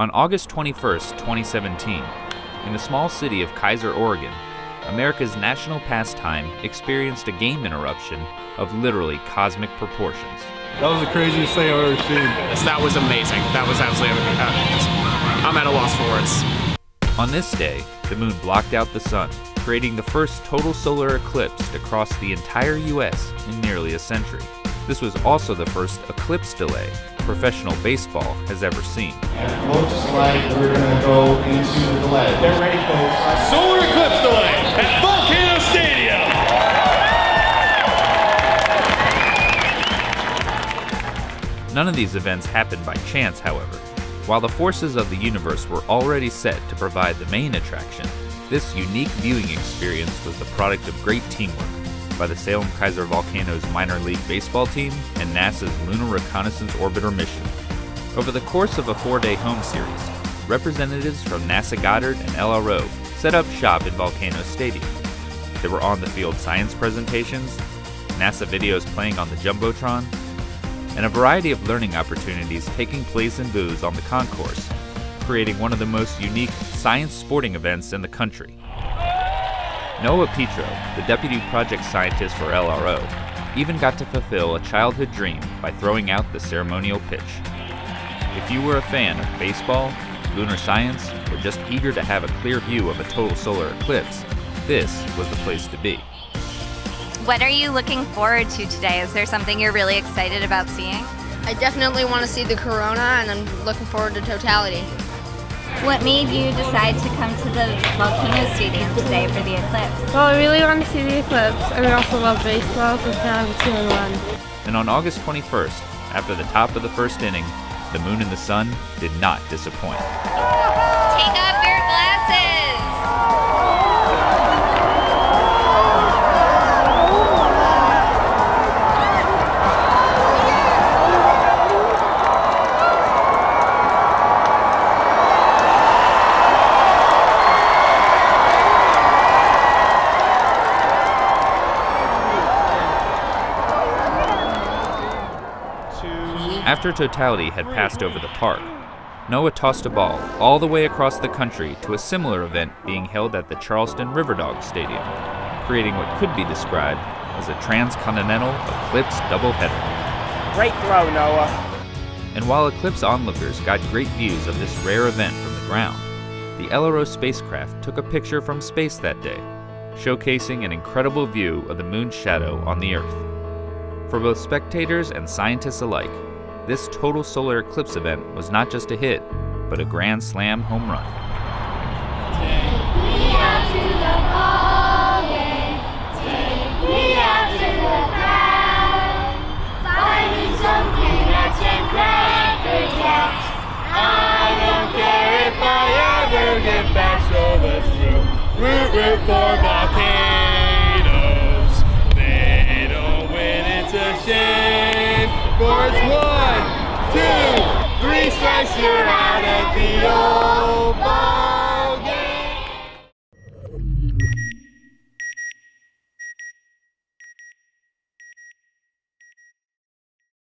On August 21, 2017, in the small city of Keizer, Oregon, America's national pastime experienced a game interruption of literally cosmic proportions. That was the craziest thing I've ever seen. That was amazing. That was absolutely. amazing. Uh, I'm at a loss for words. On this day, the moon blocked out the sun, creating the first total solar eclipse to cross the entire U.S. in nearly a century. This was also the first eclipse delay professional baseball has ever seen. And it looks like we're going to go into the delay. They're ready, folks. Solar eclipse delay at Volcano Stadium. None of these events happened by chance, however. While the forces of the universe were already set to provide the main attraction, this unique viewing experience was the product of great teamwork by the Salem Keizer Volcanoes minor league baseball team and NASA's Lunar Reconnaissance Orbiter mission. Over the course of a four day home series, representatives from NASA Goddard and LRO set up shop in Volcano Stadium. There were on the field science presentations, NASA videos playing on the Jumbotron, and a variety of learning opportunities taking place in booths on the concourse, creating one of the most unique science sporting events in the country. Noah Petro, the deputy project scientist for LRO, even got to fulfill a childhood dream by throwing out the ceremonial pitch. If you were a fan of baseball, lunar science, or just eager to have a clear view of a total solar eclipse, this was the place to be. What are you looking forward to today? Is there something you're really excited about seeing? I definitely want to see the corona, and I'm looking forward to totality. What made you decide to come to the Volcano Stadium today for the eclipse? Well, I really want to see the eclipse, and we also love baseball, so it's kind of a two in one. And on August 21st, after the top of the first inning, the moon and the sun did not disappoint. After totality had passed over the park, Noah tossed a ball all the way across the country to a similar event being held at the Charleston Riverdog Stadium, creating what could be described as a transcontinental eclipse doubleheader. Great throw, Noah. And while eclipse onlookers got great views of this rare event from the ground, the LRO spacecraft took a picture from space that day, showcasing an incredible view of the moon's shadow on the Earth. For both spectators and scientists alike, this total solar eclipse event was not just a hit, but a grand slam home run. Root, root for. unless you're out at the old ball game.